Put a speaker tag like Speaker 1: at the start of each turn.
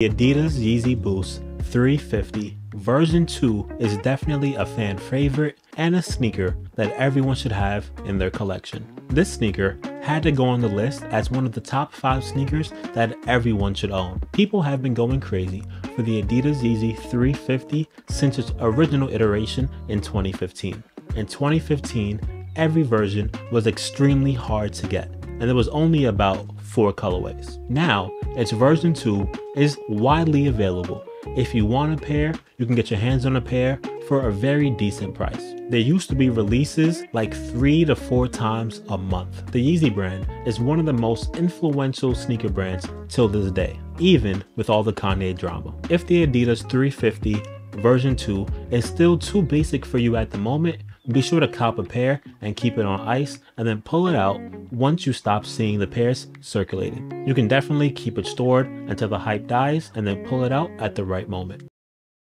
Speaker 1: The Adidas Yeezy Boost 350 version 2 is definitely a fan favorite and a sneaker that everyone should have in their collection. This sneaker had to go on the list as one of the top 5 sneakers that everyone should own. People have been going crazy for the Adidas Yeezy 350 since its original iteration in 2015. In 2015, every version was extremely hard to get and there was only about 4 colorways. Now, its version 2 is widely available. If you want a pair, you can get your hands on a pair for a very decent price. There used to be releases like 3 to 4 times a month. The Yeezy brand is one of the most influential sneaker brands till this day, even with all the Kanye drama. If the Adidas 350 version 2 is still too basic for you at the moment, be sure to cop a pair and keep it on ice and then pull it out once you stop seeing the pairs circulating. You can definitely keep it stored until the hype dies and then pull it out at the right moment.